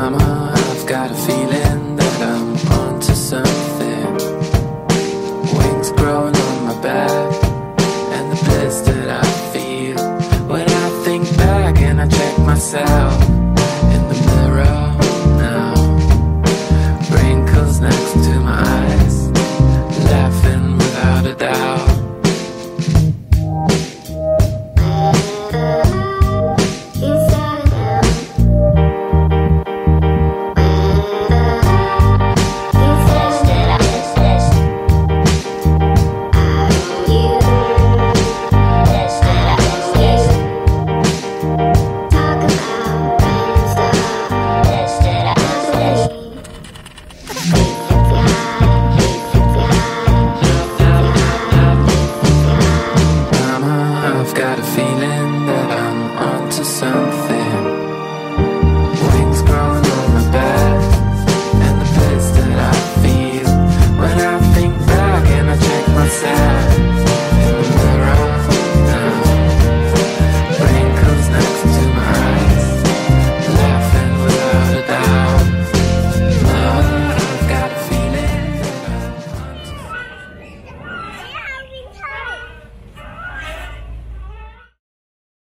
Mama, I've got a feeling that I'm onto something. Wings growing on my back, and the bliss that I feel when I think back and I check myself. Got a feeling